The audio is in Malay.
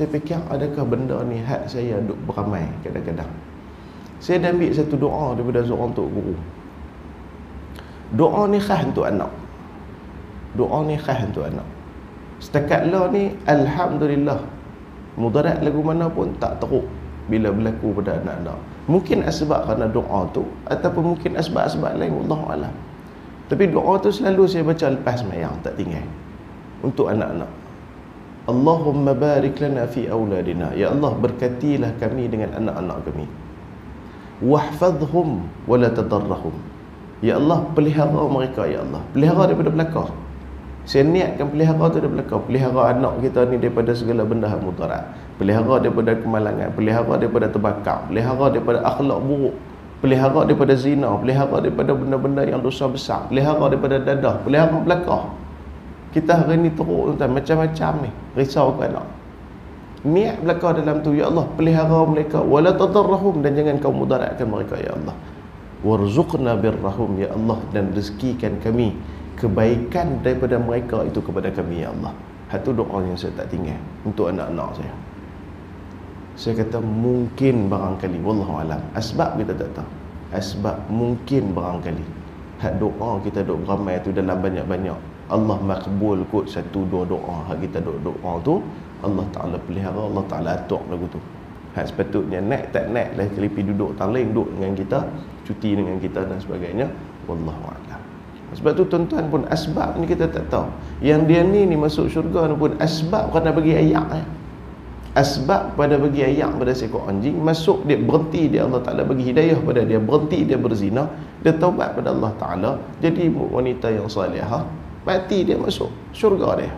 Saya fikir adakah benda ni hak saya duk beramai kadang-kadang. Saya dah ambil satu doa daripada seorang tok guru. Doa ni khas untuk anak. Doa ni khas untuk anak. Setakat lah ni alhamdulillah mudarat lagu mana pun tak teruk bila berlaku pada anak-anak. Mungkin asbab kerana doa tu ataupun mungkin asbab-asbab lain Allah alam. Tapi doa tu selalu saya baca lepas semayang tak tinggal. Untuk anak-anak. Allahumma barik lana fi auladina. Ya Allah berkatilah kami dengan anak-anak kami. Wahfadhum wa la tadarrahum. Ya Allah pelihara mereka ya Allah. Pelihara daripada belakang. Saya niatkan pelihara tu daripada belakang. Pelihara anak kita ni daripada segala benda yang mudarat. Pelihara daripada kemalangan, pelihara daripada terbakar, pelihara daripada akhlak buruk, pelihara daripada zina, pelihara daripada benda-benda yang dosa besar, pelihara daripada dadah, pelihara belakang. Kita hari ni teruk tuan macam-macam ni risau ke anak. Niat belaka dalam tu ya Allah pelihara mereka wala tadarrahum dan jangan kau mudaratkan mereka ya Allah. Warzuqna birrahum ya Allah dan rezekikan kami kebaikan daripada mereka itu kepada kami ya Allah. Satu doa yang saya tak tinggal untuk anak-anak saya. Saya kata mungkin barangkali wallahu alam. Asbab kita tak tahu. Asbab mungkin barangkali. Hak doa kita dok ramai tu dalam banyak-banyak. Allah makbul kot satu dua doa. Hak kita doa doa tu Allah Taala pelihara Allah Taala atur lagu tu. Hak sepatutnya naik tak naik lah kelipi duduk taling duduk dengan kita cuti dengan kita dan sebagainya. Wallahu a'lam. Sebab tu tuan-tuan pun asbab ni kita tak tahu. Yang dia ni ni masuk syurga ni pun asbab kerana bagi ayak ya. Asbab pada bagi ayak pada seekor anjing masuk dia berhenti dia Allah Ta'ala bagi hidayah pada dia berhenti dia berzina dia taubat pada Allah Ta'ala jadi wanita yang salihah mati dia masuk syurga dia